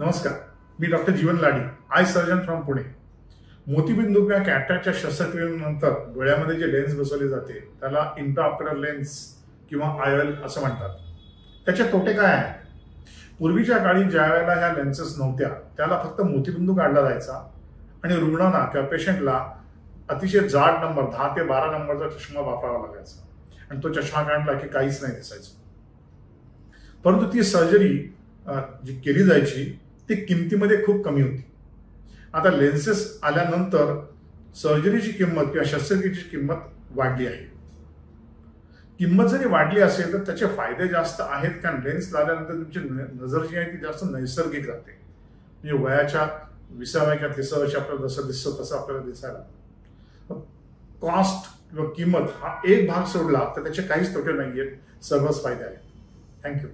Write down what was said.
नमस्कार मी doctor Jeevan Ladi eye surgeon from Pune. मोतीबिंदू किंवा कॅटॅकच्या शस्त्रक्रियेनंतर डोळ्यामध्ये जे लेन्स बसवले जाते त्याला इंट्राऑक्युलर लेन्स किंवा आयल असं म्हणतात. त्याचे तोटे काय आहेत? पूर्वीच्या काळी ज्या वेळेला ह्या लेन्सेस नव्हत्या त्याला फक्त मोतीबिंदू काढला जायचा आणि रुग्णांना किंवा पेशंटला अतिशय जाड नंबर दहा ते बारा नंबरचा चष्मा वापरावा लागायचा. आणि तो चष्मा काढला की काहीच नाही दिसायचं. परंतु ती सर्जरी जी केली जायची ती किमतीमध्ये खूप कमी होती. आता लेन्सेस आल्यानंतर सर्जरीची किंमत किंवा शस्त्रक्रियेची किंमत वाढली आहे. किंमत जरी वाढली असेल तर त्याचे फायदे जास्त आहेत. कारण लेन्स लागल्यानंतर तुमची नजर जी आहे ती जास्त नैसर्गिक राहते. म्हणजे वयाच्या विसाव्या किंवा तिसाव्या वर्षी आपल्याला जसं दिसतं तसं आपल्याला दिसायला कॉस्ट किंवा किंमत हा एक भाग सोडला तर त्याचे काहीच तोटे नाही आहेत सर्वच फायदे आहेत. थँक्यू